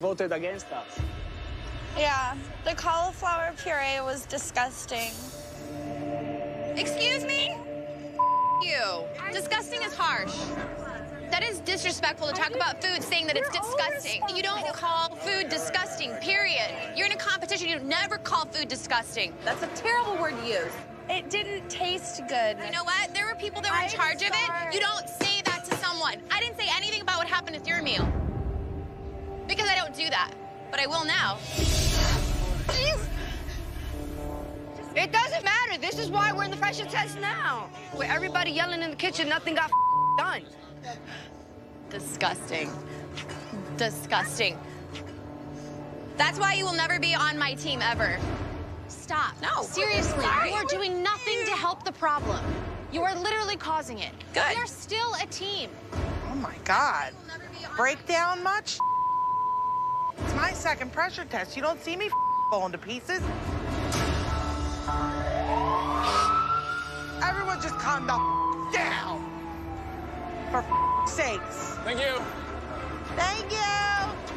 voted against us. Yeah, the cauliflower puree was disgusting. Excuse me? You. Disgusting is harsh. That is disrespectful to talk about food saying that it's disgusting. You don't call food disgusting, period. You're in a competition, you never call food disgusting. That's a terrible word to use. It didn't taste good. You know what? There were people that were in I'm charge of it. You don't say that to someone. I didn't say anything about what happened with your meal. Because I don't that. But I will now. It doesn't matter. This is why we're in the pressure test now. With everybody yelling in the kitchen, nothing got done. Disgusting. Disgusting. That's why you will never be on my team ever. Stop. No. Seriously, you are doing nothing to help the problem. You are literally causing it. Good. We are still a team. Oh my God. Breakdown much? My second pressure test. You don't see me falling to pieces. Everyone just calm the down. For sakes. Thank you. Thank you.